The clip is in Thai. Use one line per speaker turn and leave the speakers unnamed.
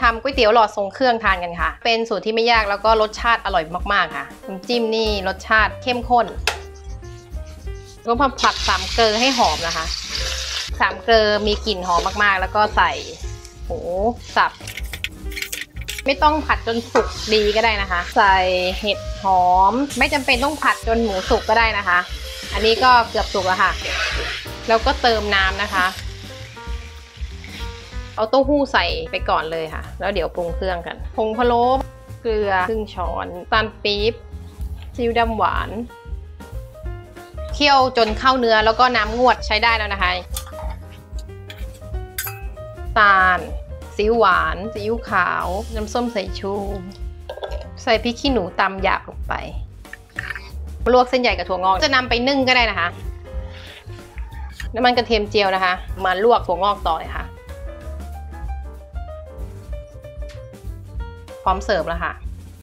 ทำก๋วยเตี๋ยวหลอดทรงเครื่องทานกันค่ะ เป็นสูตรที่ไม่ยากแล้วก็รสชาติอร่อยมากๆค่ะน้ำจิ้มนี่รสชาติเข้มข้นก็มาผัดสามเกลือให้หอมนะคะสามเกลือมีกลิ่นหอมมากๆ แล้วก็ใส่หมูสับ ไม่ต้องผัดจนสุกดีก็ได้นะคะ ใส่เห็ดหอม ไม่จำเป็นต้องผัดจนหมูสุกก็ได้นะคะ อันนี้ก็เกือบสุกแล้วค่ะ แล้วก็เติมน้ำนะคะ เอาเต้าหู้ใส่ไปก่อนเลยค่ะ แล้วเดี๋ยวปรุงเครื่องกันผงพะโล้เกลือครึ่งช้อนน้ำตาลปี๊บซีอิ๊วดำหวาน เคี่ยวจนเข้าเนื้อแล้วก็น้ำงวดใช้ได้แล้วนะคะตาลซีอิ๊วหวานซีอิ๊วขาว น้ำส้มสายชู ใส่พริกขี้หนูตำหยาบลงไป ลวกเส้นใหญ่กับถั่วงอก จะนำไปนึ่งก็ได้นะคะ น้ำมันกระเทียมเจียวนะคะ มาลวกถั่วงอกต่อเลยค่ะ พร้อมเสิร์ฟแล้วค่ะ